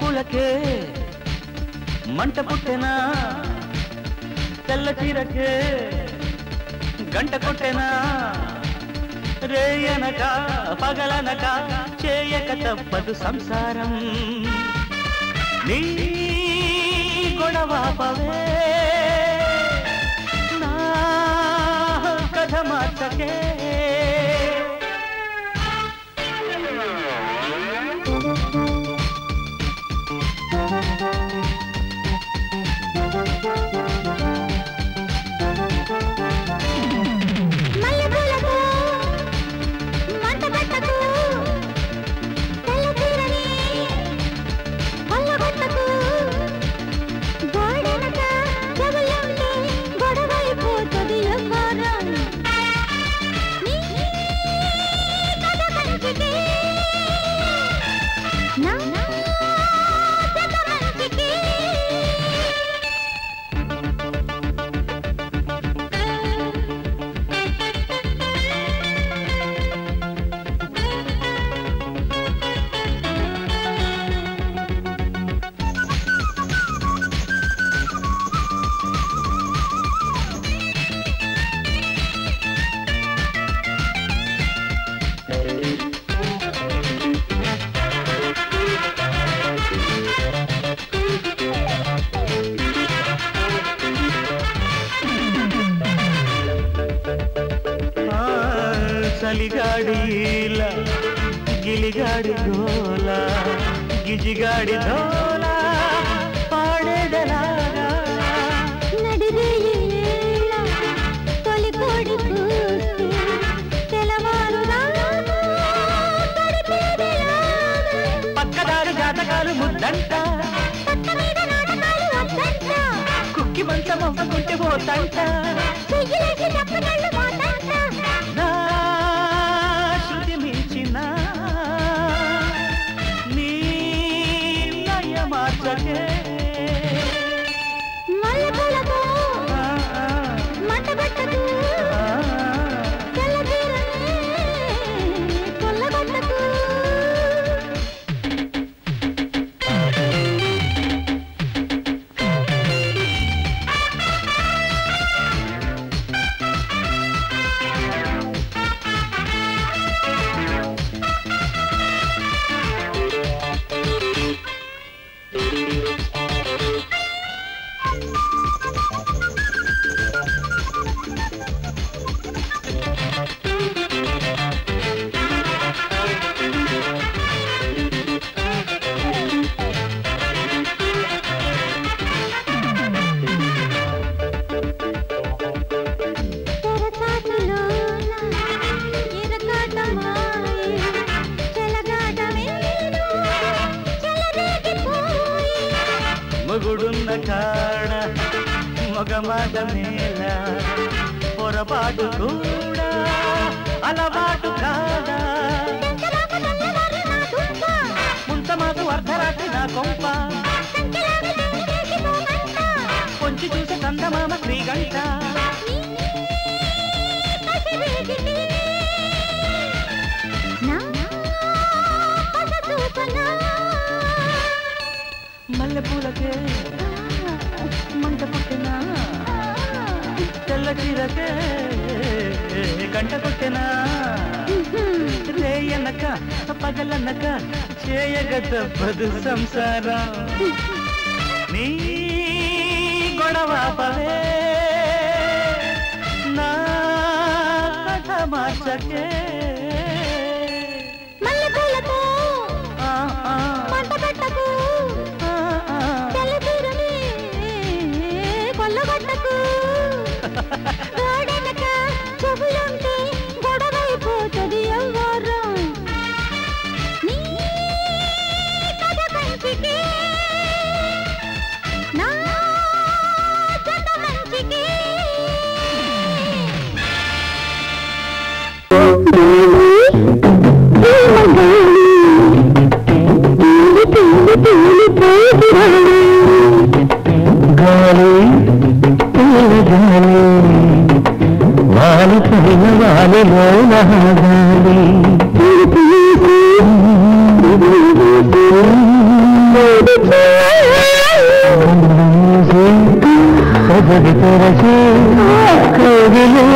పూలకే మంట పుట్టెనా? తెల్ల చీరకే గంట కొట్టెనా? రేయనక పగలనక చేయక తప్పదు సంసారం. నీ గొడవాపవే నా కథ మార్చకే. చలిగాడి ఈల, గిలిగాడి గోల గిజిగాడి ధోల పాడేదలాగా నడిరేయేళ తొలి కోడి? పక్కదారి జాతకాలు ముద్దంట. కుక్కి మంచం అవ్వకుంటే పోతంట నయ మార్చకే మగమాట మేళ పొరపాటు కూడా అలవాటు కాదా? చెంచలాగా అర్ధరాత్రి నా కొంప. కొంచి చూసే కందమామ శ్రీగంట. చీరకే గంట కొట్టినా? రేయనక పగలనక చేయగ తప్పదు సంసారం. నీ గొడవాపవే నా కథ మార్చకే గాలి గాలి వాలి పడిన వాలిలో మహాగాలి తెరచి కోగిలో